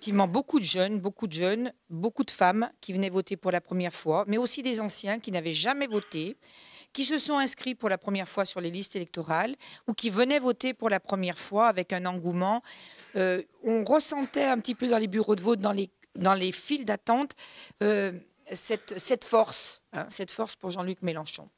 effectivement beaucoup de jeunes, beaucoup de jeunes, beaucoup de femmes qui venaient voter pour la première fois, mais aussi des anciens qui n'avaient jamais voté, qui se sont inscrits pour la première fois sur les listes électorales ou qui venaient voter pour la première fois avec un engouement. Euh, on ressentait un petit peu dans les bureaux de vote, dans les, dans les files d'attente, euh, cette, cette force, hein, cette force pour Jean-Luc Mélenchon.